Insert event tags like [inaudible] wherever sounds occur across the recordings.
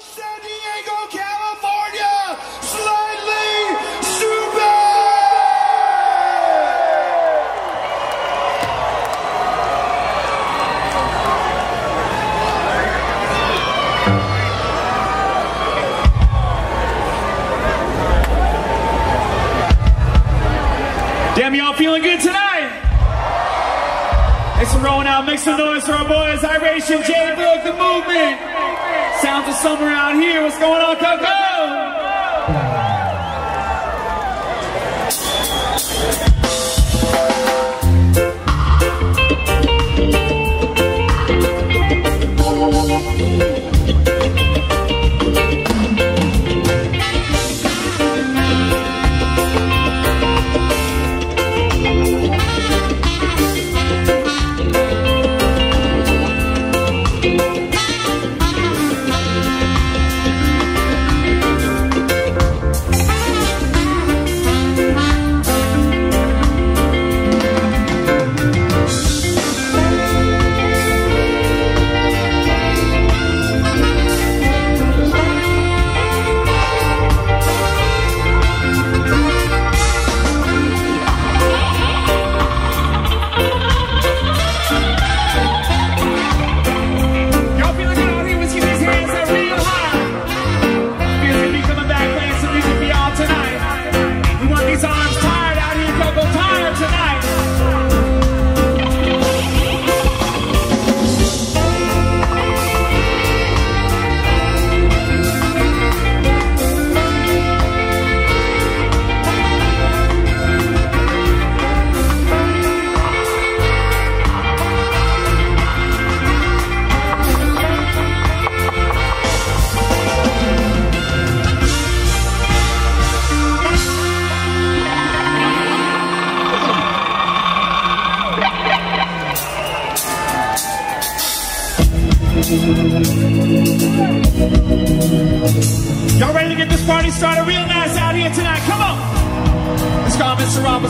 San Diego, California, Slightly Stoopid! Damn, y'all feeling good tonight? Thanks for rolling out. Make some noise for our boys, Iration, J Boog, The Movement the summer out here. What's going on, Cocoa?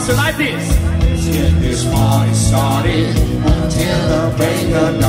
It's like this. Let's get this party started until the break of dawn.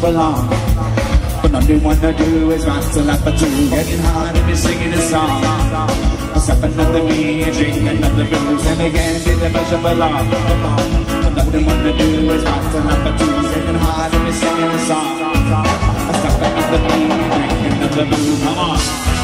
belong. But all you wanna do is rattle up a two, getting hard and be singing a song. I step another me drink another booze, and again get the pleasure belong. But all you wanna do is rattle up a two, getting hard and be singing a song. I step another me drink another booze. Come on.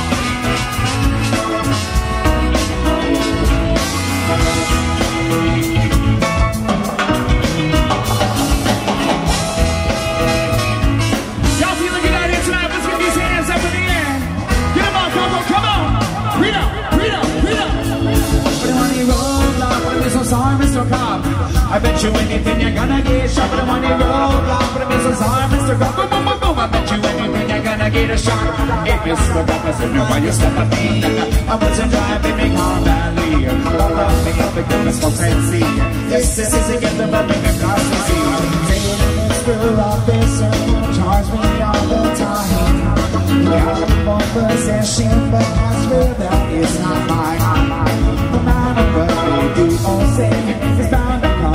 I bet you anything you're gonna get shoving them on money, roadblock. But if it's a Mr. Boom, boom, boom, boom, boom, I bet you anything you're gonna get a shot. If it's the bumpers, I know why you step at me. I wasn't driving me on that lead. I'll me up against the smoke fancy. see. This is a gift of a big across the sea. Screw up this circle, charge me all the time. Yeah, I'm for possession, but as for that, it's not mine. No matter what they do or say, it's bound to come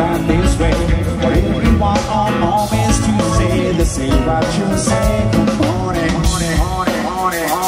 like this way. For everyone on always to say the same what you say. Good morning, morning, morning, morning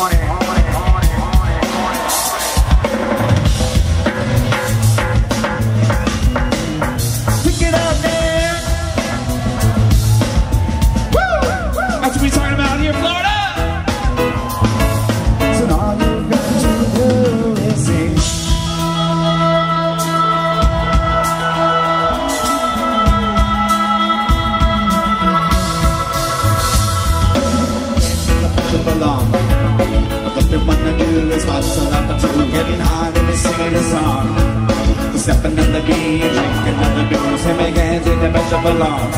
step another beat, drink another groove, see my hands in the measurable arm.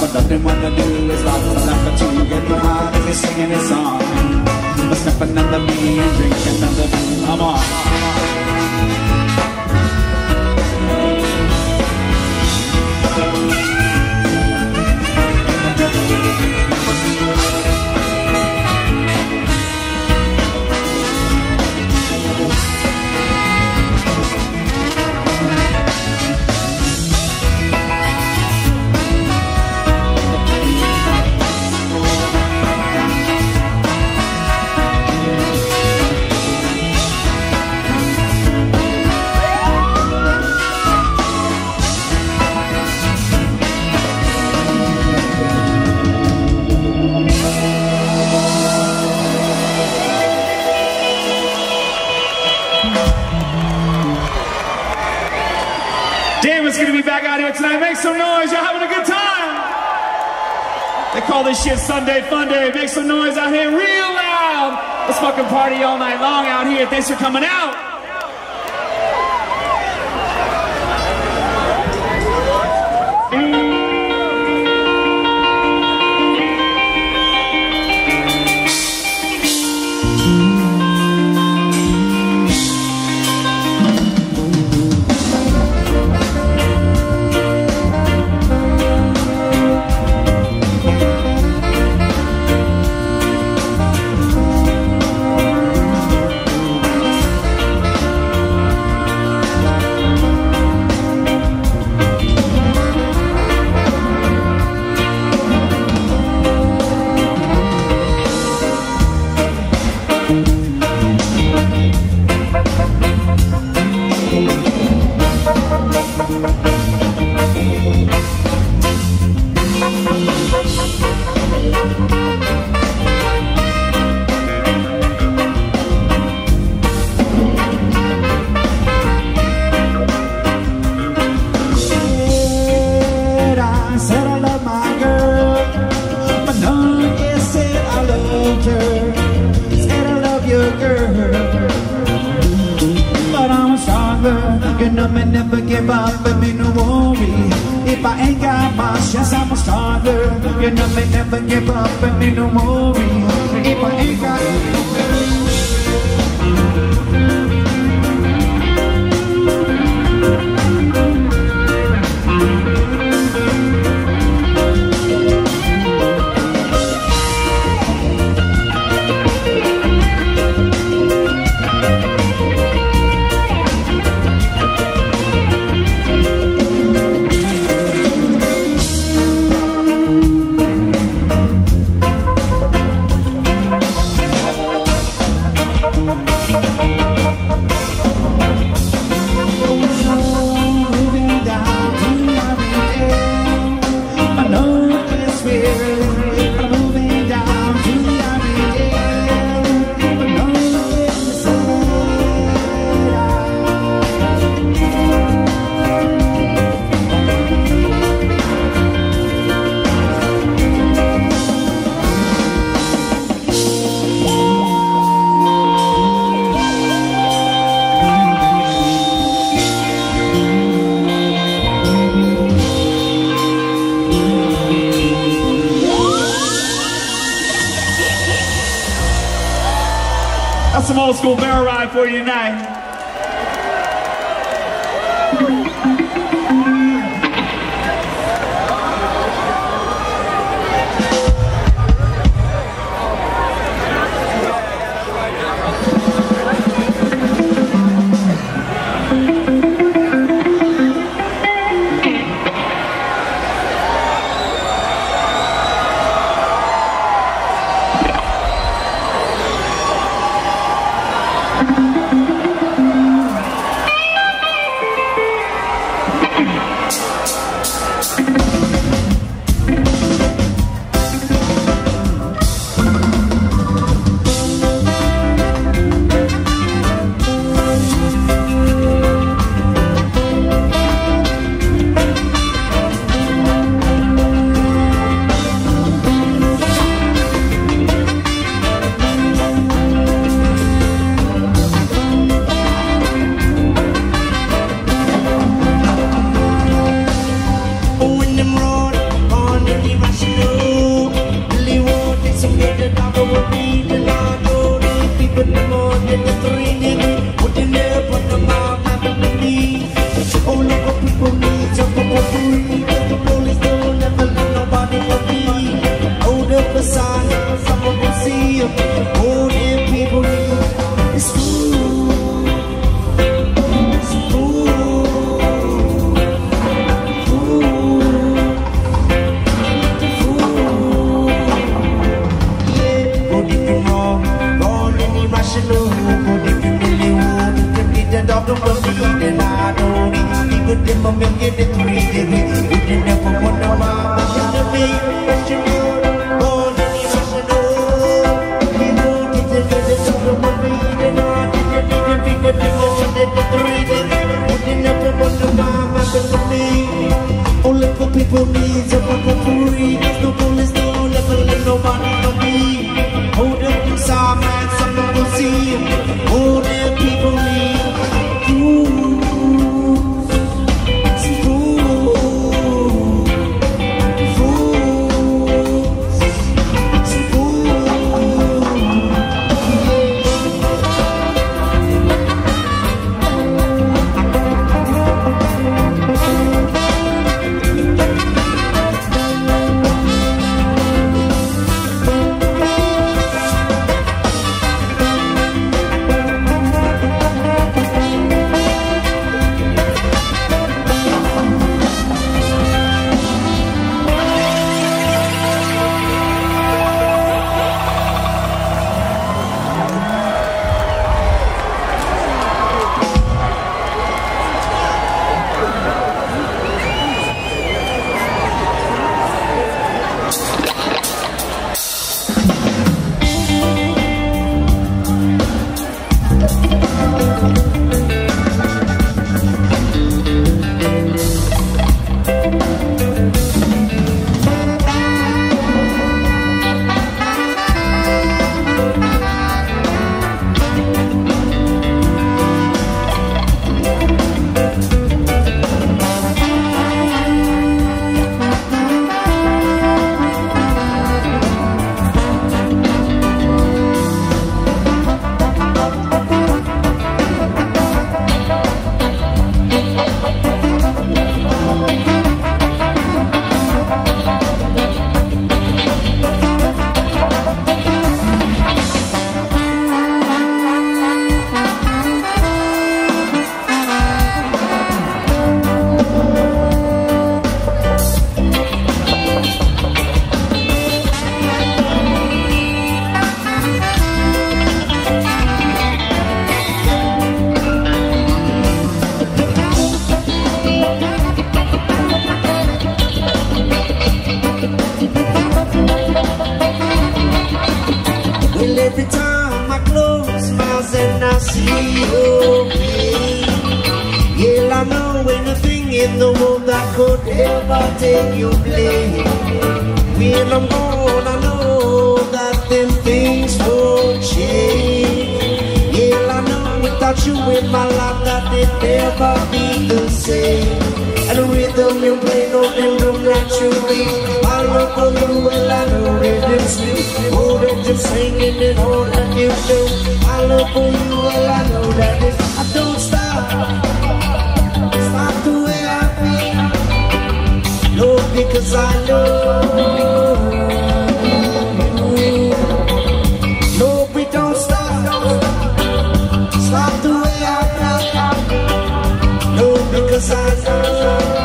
But nothing wanna do is lock the number two, get my heart as we singing this song. Step another beat, drink another brew, I'm on. This shit Sunday Fun Day. Make some noise out here real loud. Let's fucking party all night long out here. Thanks for coming out. never take your blame When I'm gone, I know that them things won't change. Yeah, I know without you in my life that it never be the same. And the rhythm you play, no rhythm naturally. I love for you, well, I know rhythms still. Oh, they're singing it all that you do. I love for you, well, I know that it's. I don't stop. cause I know No, we don't stop the way I No, because I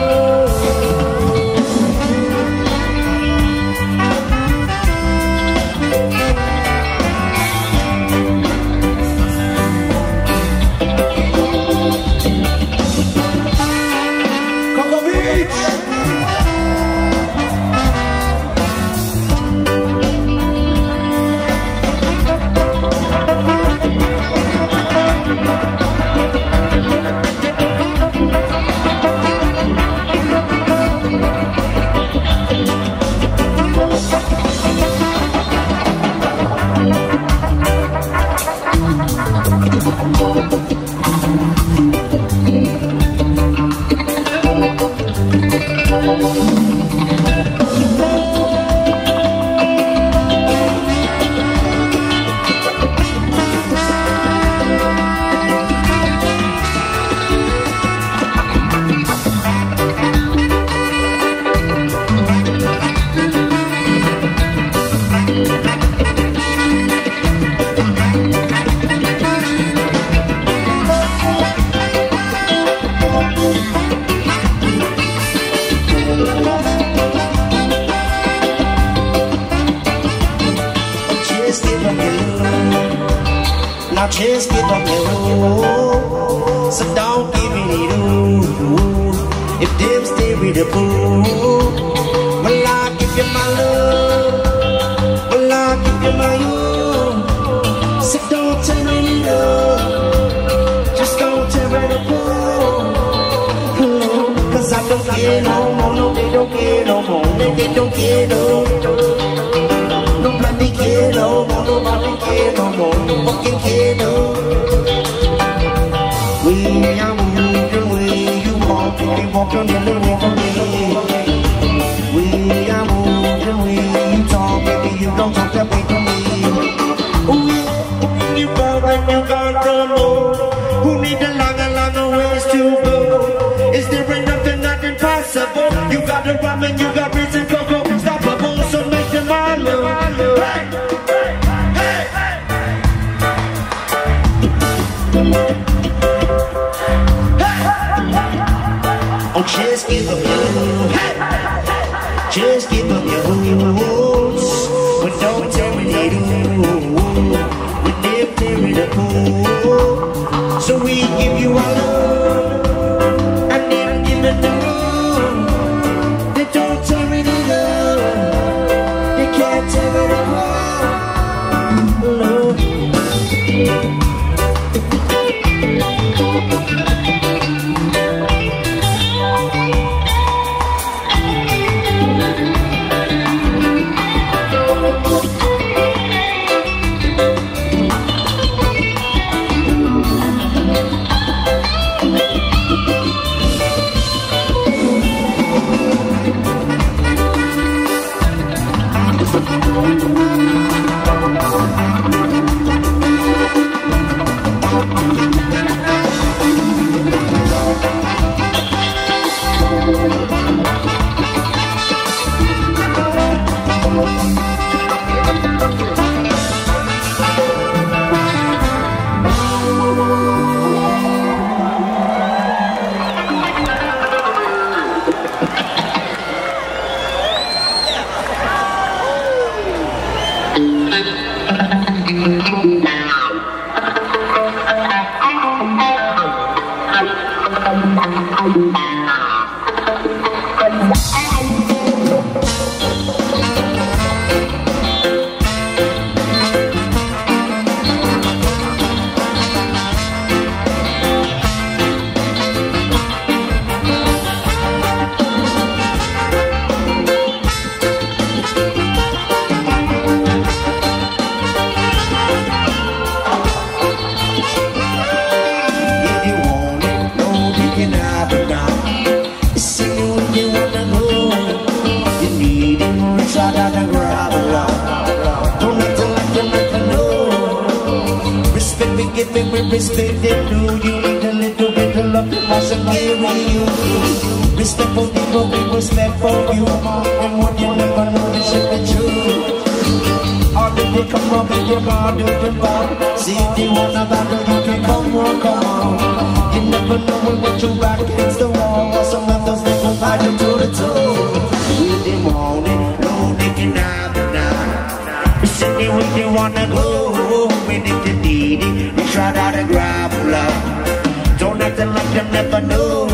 wanna go, when if you need it, you try to grab love. Don't act like you never know.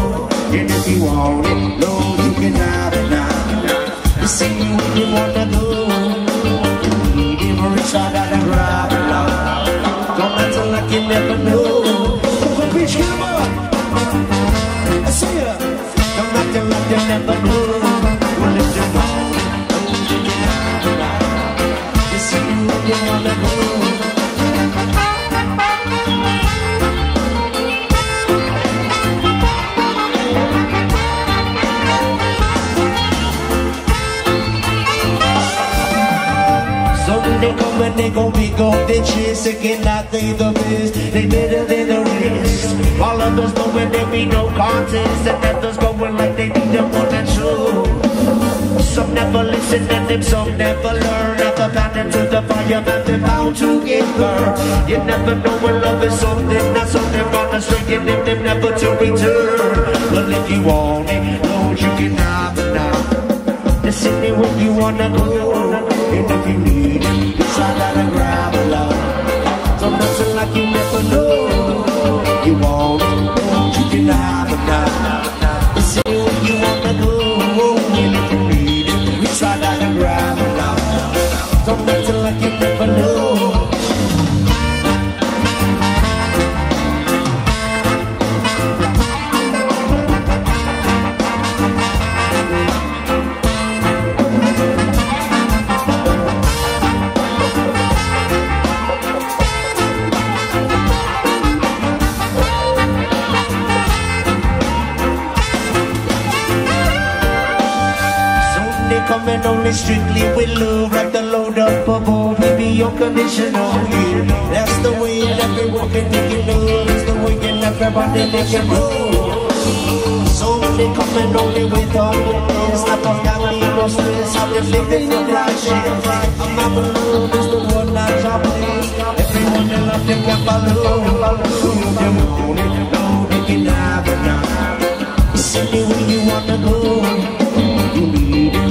And if you want it, no, Some they and gon' pick up the chase again. I think the best, they better than the rest. All of those know when there be no contest, and others going like they need them on the true. Some never listen and them some never learn. Never them to the fire that they bound to get burned. You never know when love is something that's something on the string and them, them never to return. Well, if you want it, know you can have it now. The city where you wanna go, if you need it, you try to grab a love. So nothing like you never know. You want it, you can have it now. Only strictly with love Like the load up above, baby, unconditional yeah. That's the way that everyone can make it love It's the way that everybody make it move. Soon they come coming only with all the things Like I've got me no stress. I've been living in that shit I'm not alone, it's the one that I'm in Everyone that love them can follow Them want it, know they can have it now Send me where you wanna go. You need it,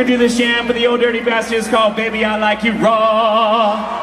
Gonna do this jam for the old dirty bastards called Baby I Like You Raw.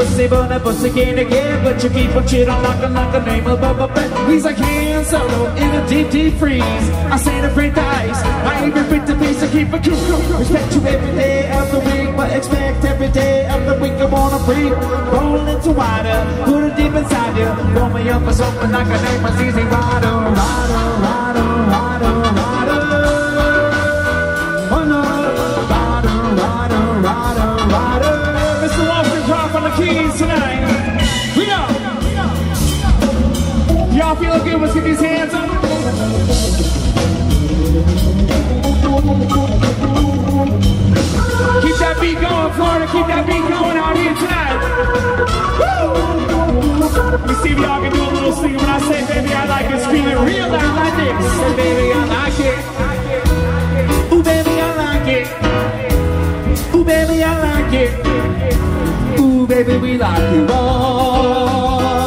I the pussy can't again. But you keep on like a like a name of Boba Fett. He's like Han Solo in a deep, deep freeze. I say the break the ice. I even break the peace to keep a kiss. Respect you every day of the week, but expect every day of the week I wanna freak. Roll into water, put it deep inside you. Roll me up or something like a name was easy. Rider, rider, rider,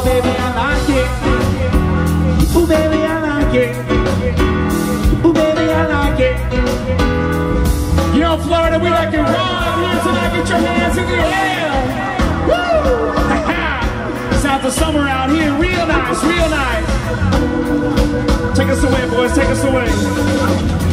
baby, I like it. Ooh, baby, I like it. Ooh, baby, I like it. You know, Florida, we like it raw here tonight. Get your hands in the air. Woo! [laughs] Of summer out here. Real nice, real nice. Take us away, boys. Take us away.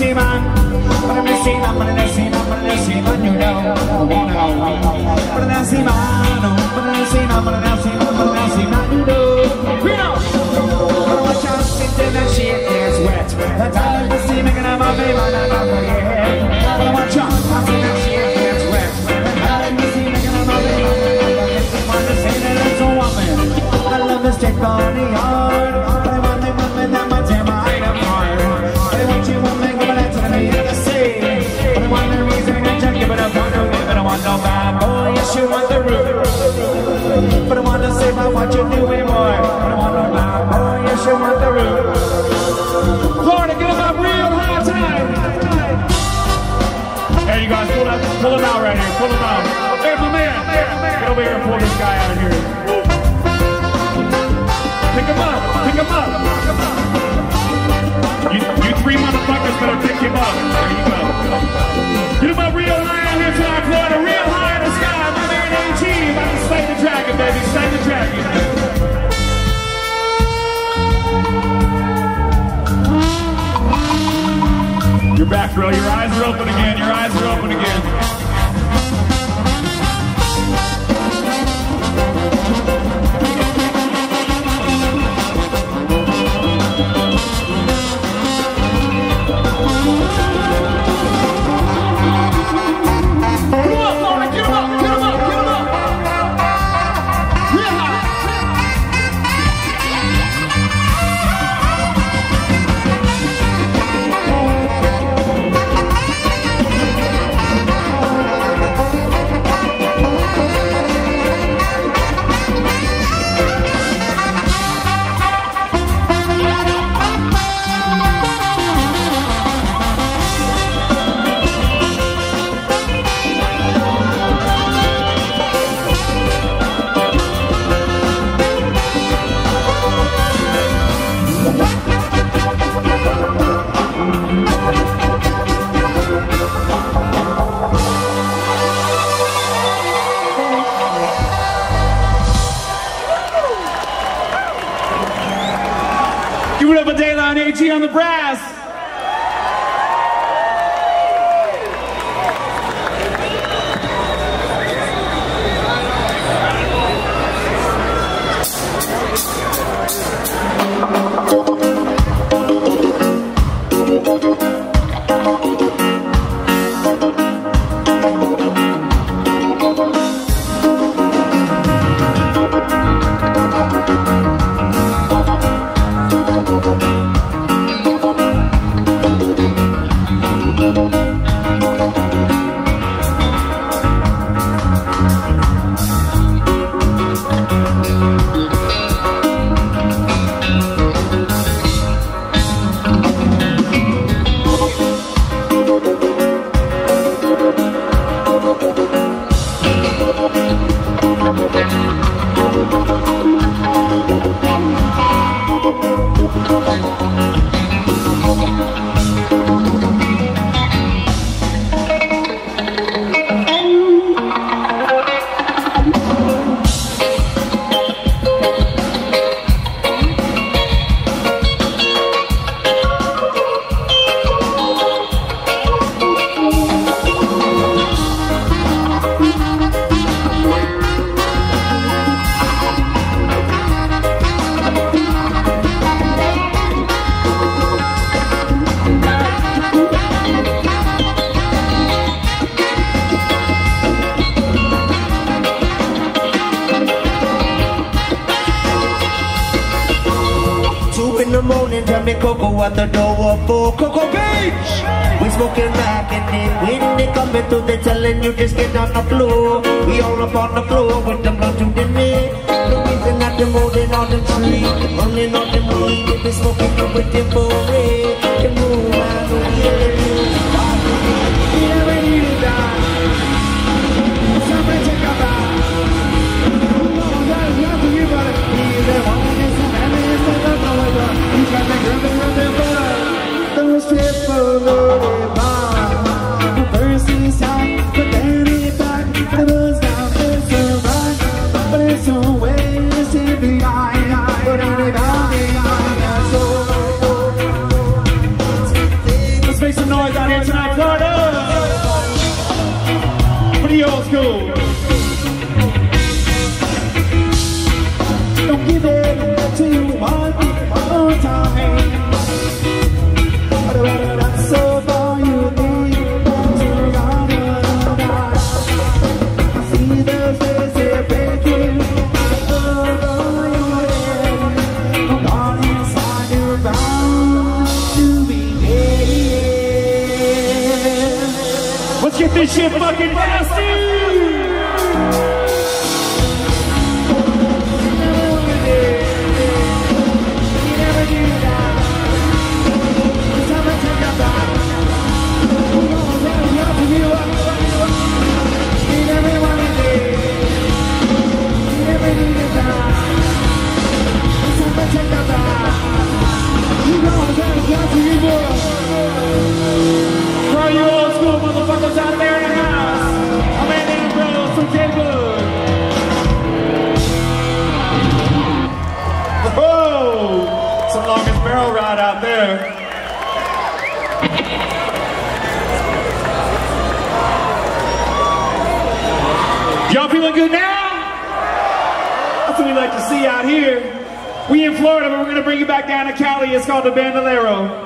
the day. But a. But a seaman, but a seaman, but I'm a seaman, you know. Oh, no. But I'm a seaman, oh, but a seaman, but I'm a seaman, but I'm a seaman, you know. Get 'em. But watch out, sit there, that shit gets wet. The time to see me, gonna have a baby, and I'm not boy. You want the root. But I to save my what you doing, boy. But I want no bad boy. Yes, you want the root. Florida, get 'em up real high tonight. Hey, you guys, pull that, pull him out right here. Pull him out. Hey, my man. Get over here and pull this guy three motherfuckers better pick him up. There you go. Get up real out here tonight, Florida. Real high in the sky. My man AG. About to slay the dragon, baby. Slay the dragon. You're back, bro. Your eyes are open again. Your eyes are open again. this shit fucking nasty. crowd out there. Y'all feeling good now? That's what we like to see out here. We in Florida, but we're gonna bring you back down to Cali. It's called the Bandelero.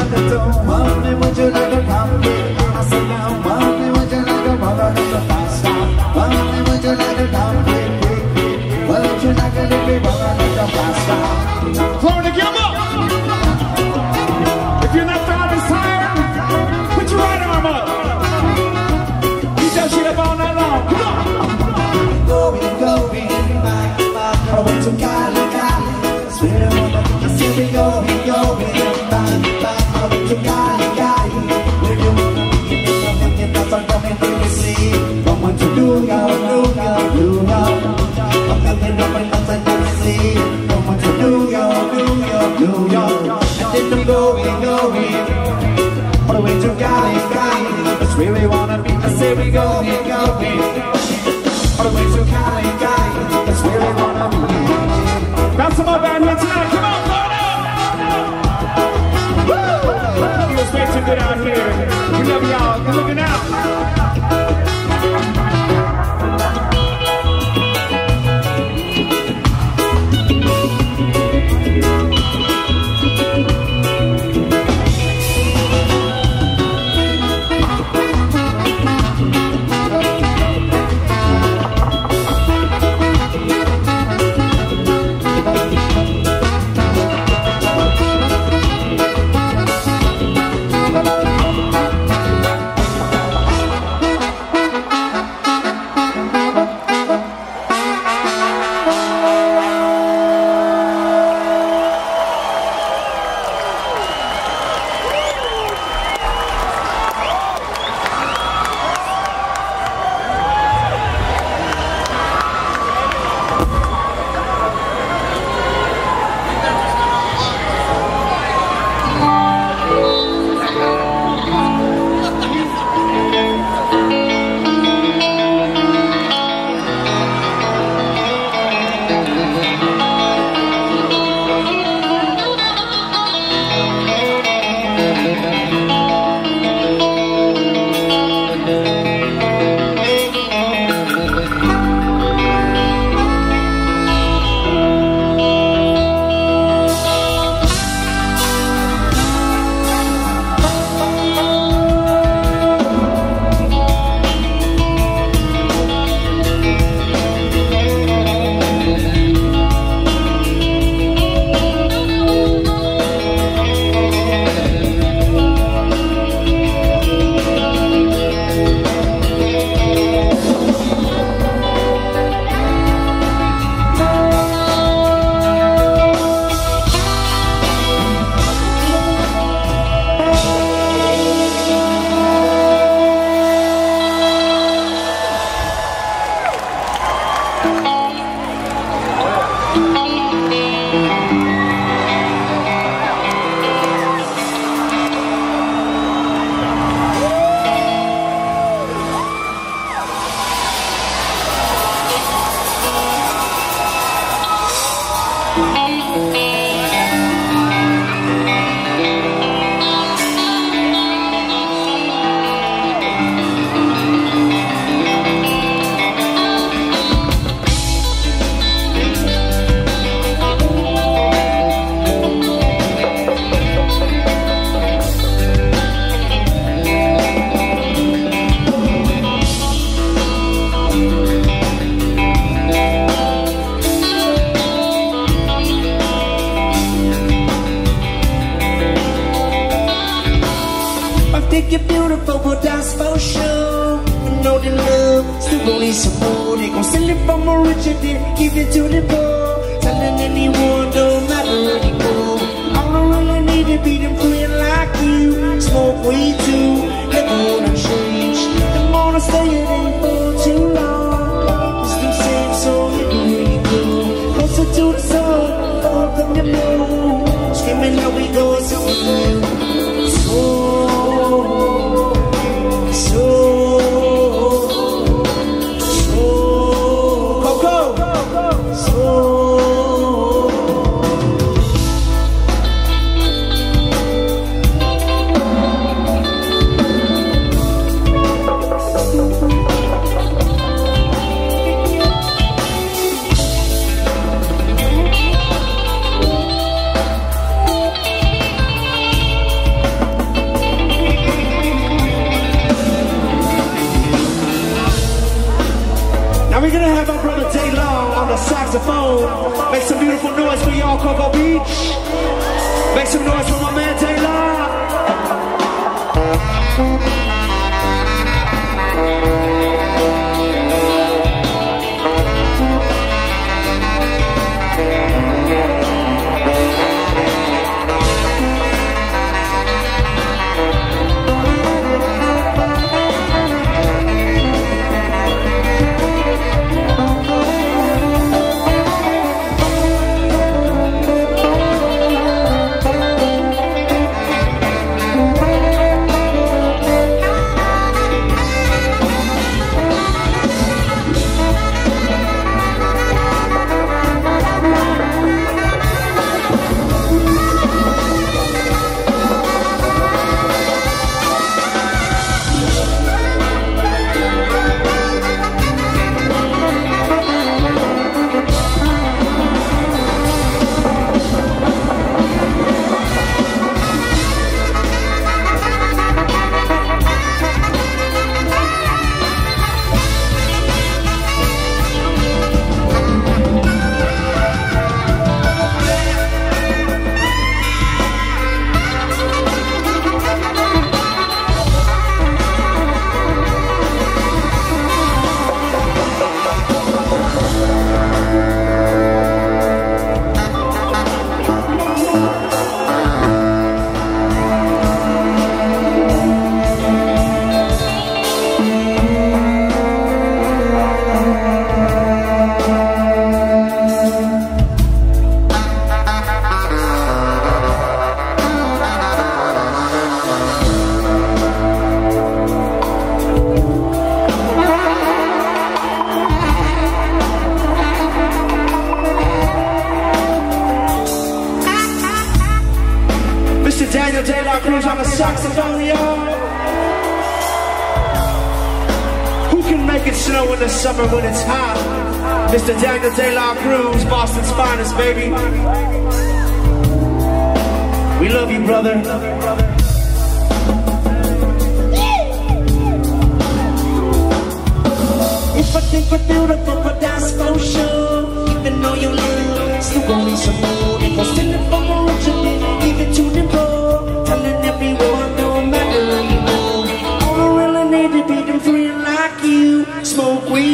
nada tão we go, we we go. The way to Cali, Cali, that's where we wanna be. Bounce to my band once again, come on! Woo! Good out here. We love y'all, good looking out.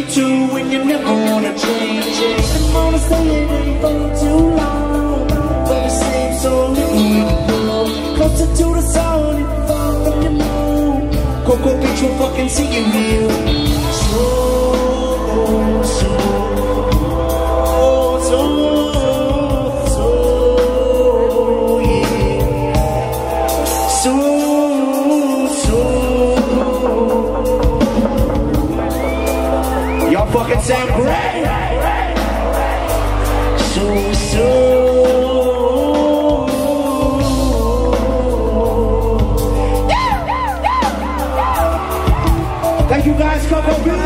Too, when you never wanna change it. I'm gonna say it ain't for too long, but it seems so little. Closer to the sun, far from your moon. Cocoa Beach, we're fucking seeing you. So It's a great, so so. Thank you guys, come on,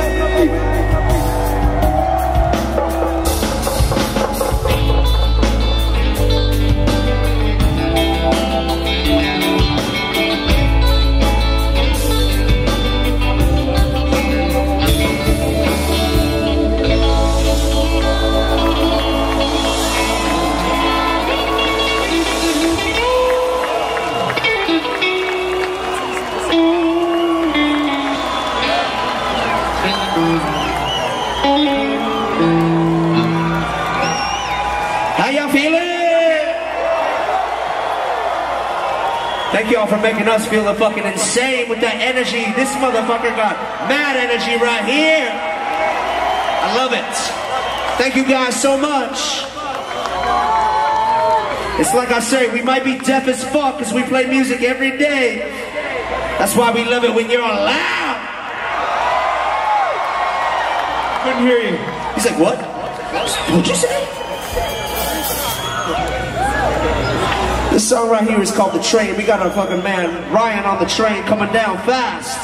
us feel the fucking insane with that energy. This motherfucker got mad energy right here. I love it. Thank you guys so much. It's like I say, we might be deaf as fuck because we play music every day. That's why we love it when you're on loud. Couldn't hear you. He's like, what? What'd you say? This song right here is called The Train. We got our fucking man Ryan on the train coming down fast.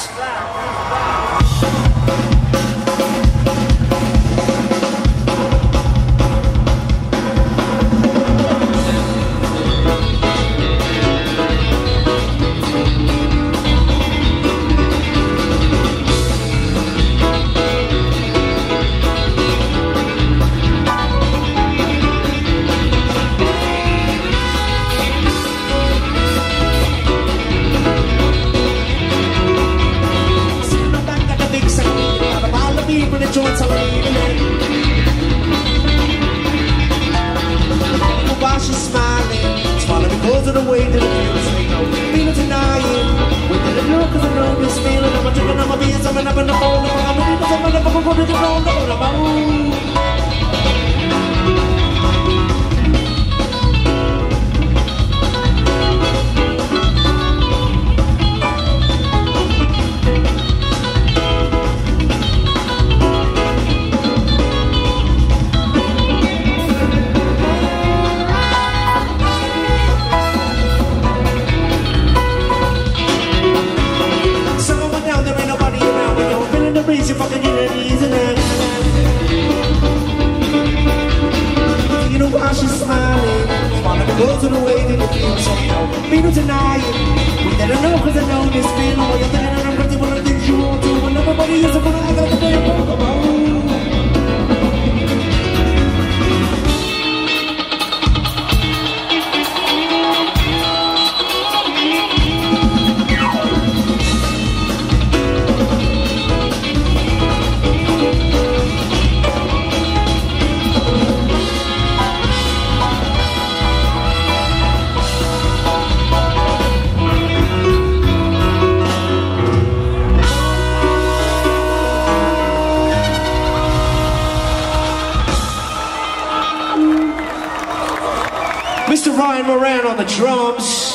Mr. Ryan Moran on the drums.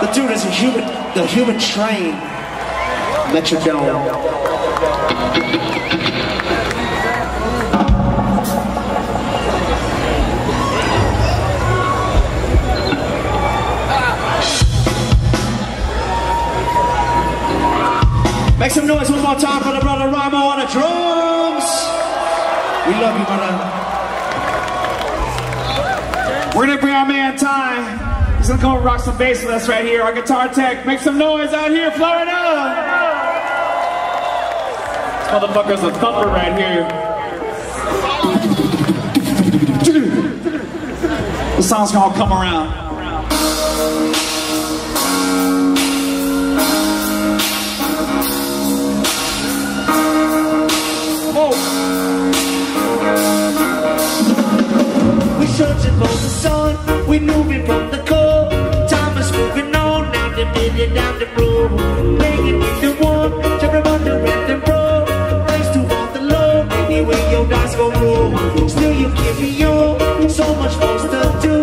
The dude is a human, the human train. Metrodome. Make some noise one more time for the brother RyMo on the drums. We love you, brother. We're gonna bring our man Ty. He's gonna come and rock some bass with us right here. Our guitar tech, make some noise out here, Florida! This motherfucker's a thumper right here. The song's gonna come around. searching for the sun. We're moving from the cold. Time is moving on, now they're down the road. Making it the one, jumping under and the road. Thanks to all the love, anyway, your guys go roll. Still, you give me all, so much for to do.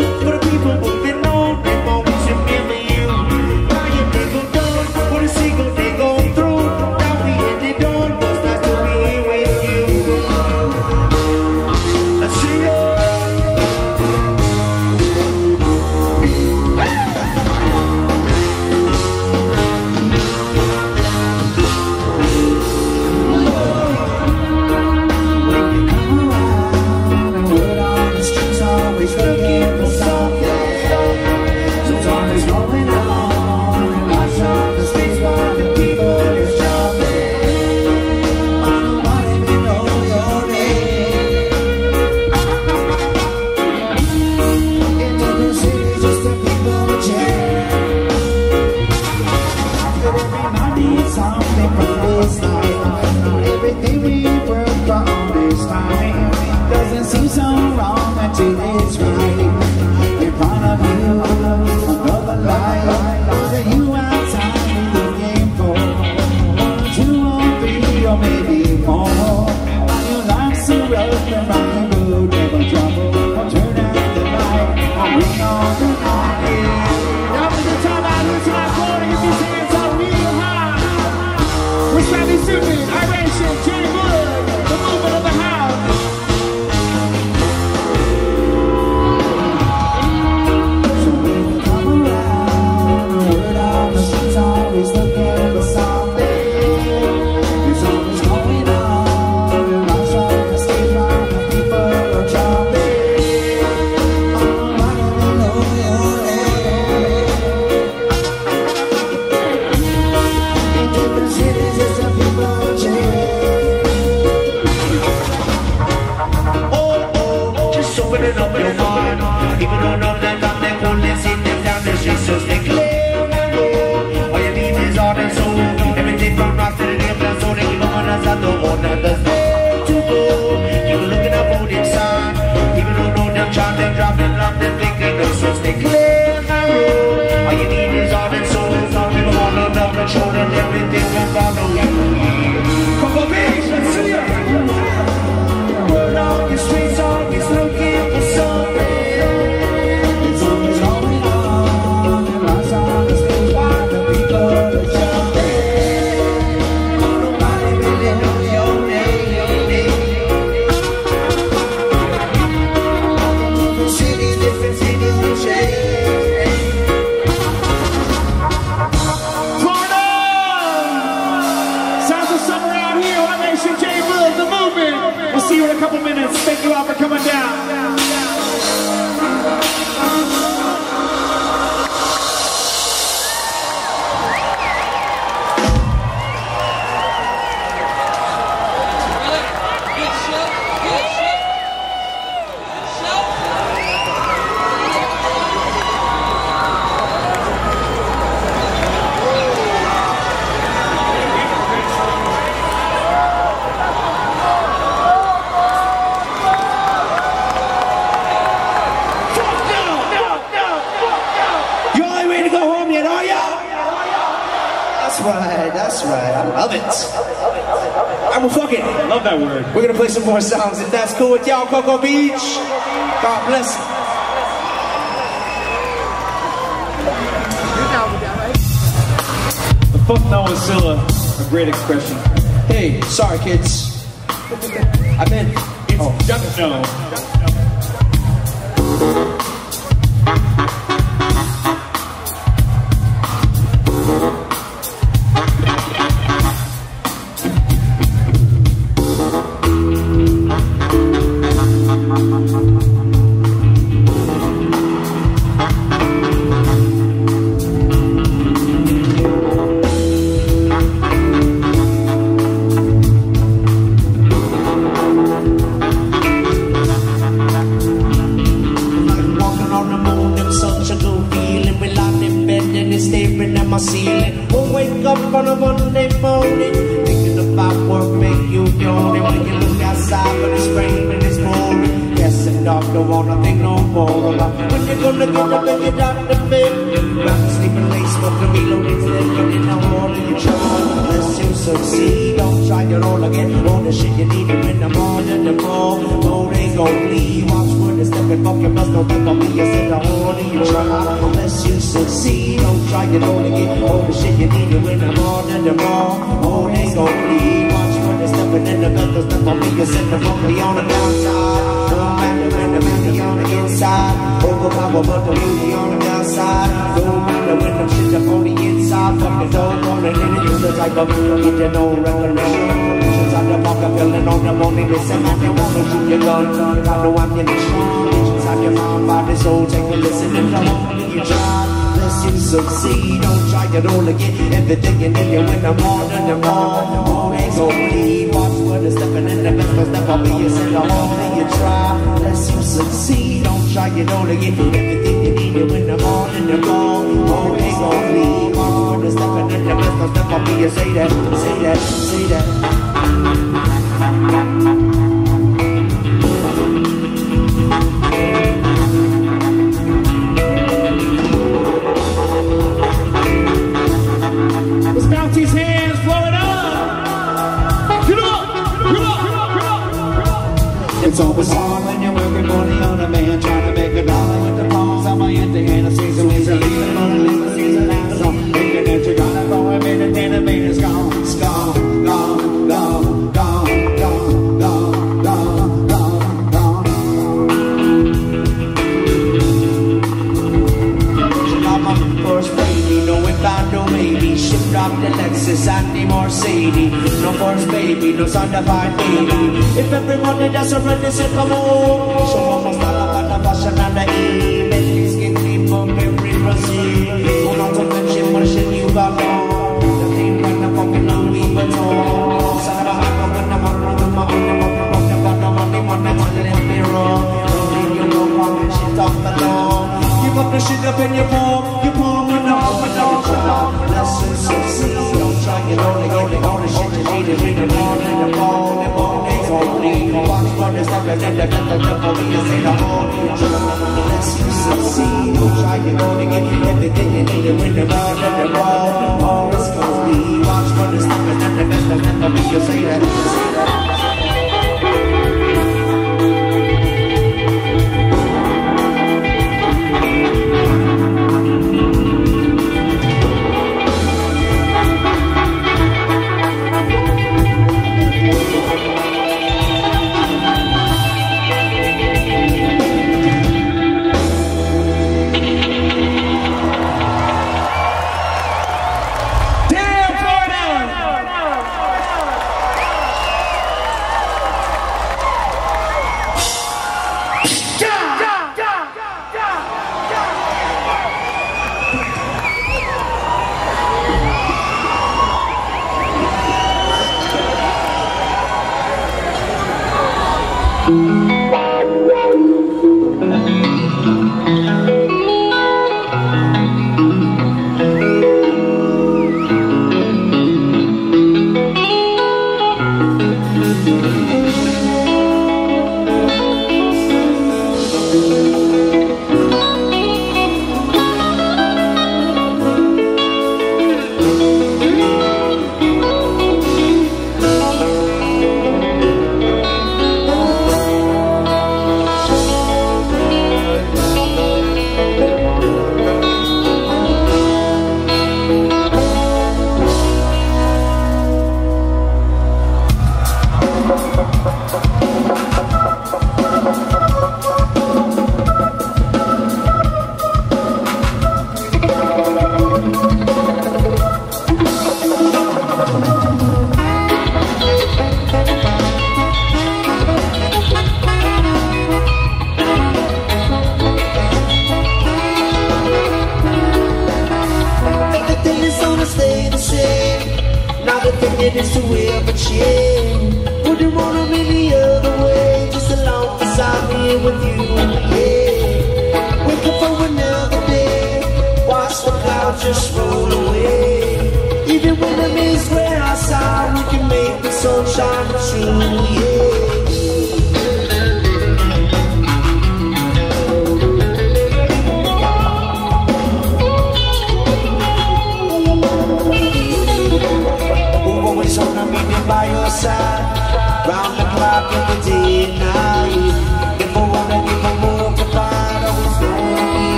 Come on. coming down. We're gonna play some more songs if that's cool with y'all, Cocoa Beach. God bless you. The fuck no is a, great expression. Hey, sorry kids. I meant It's oh. just no. Don't try it all again. All the shit you need to in the morning, the more, more they gon' leave. Watch when they stepping fuck your bus, don't think of me. You said the harder you try, unless you succeed. Don't try it all again. All the shit you need to in the morning, the more, more they gon' leave. Watch when they stepping in the bus, don't step on me. You said the me on the downside. Don't matter when the money on the inside. Overpower, but the beauty on the outside. Don't the window, shit up on the inside, fuck the door, on It inner, you look like a fool, get to know recognition. On the walk, I'm feeling on the morning, listen, I don't wanna shoot your gun, got no ammunition, bitches out your mind, body, soul, take a listen, if I want you try unless you succeed. Don't try it all again. Everything you need, you win I'm on and I'm on. The morning's only watch what is stepping in the best best never be. It's in the morning you try. Unless you succeed. Don't try it all again. Everything you in the morning, the morning, always on me. When the step and the step on me, say that, say that, say that. It's always hard when you're working money on a man. First baby, no certified baby If everyone that's already said come on Show them my style and the fashion and the E Bentley skin deep from every Brazil Who not to mention what shit you got on The thing when I'm fucking Louis Vuitton Son of a hot one, when I'm on the I'm on the money, on up up pretende for me. tempo mio sei l'amore giorno Let's succeed, we'll try it on again Everything you need and win it all, let it all Always cause me, watch for the step Pretende che il tempo mio say that.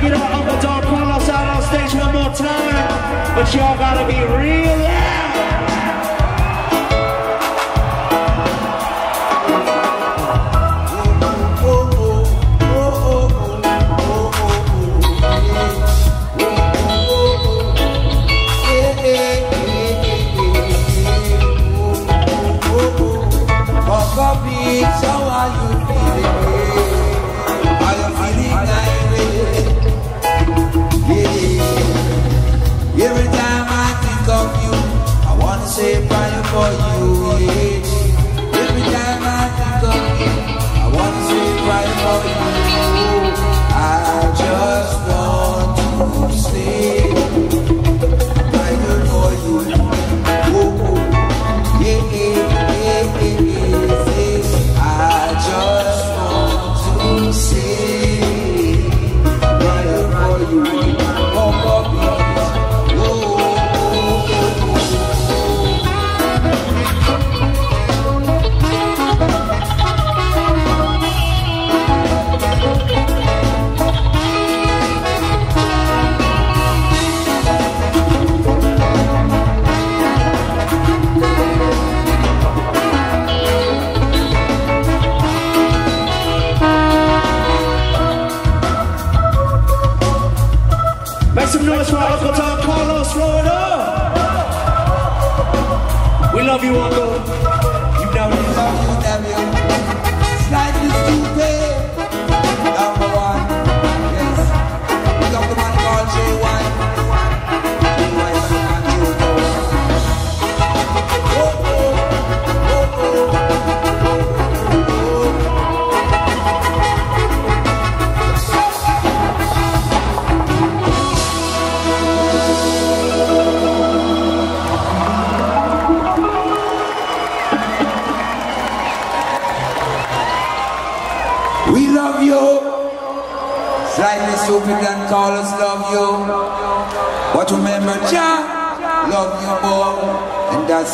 get our underdog Carlos out on stage one more time. But y'all gotta be real.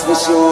do Senhor.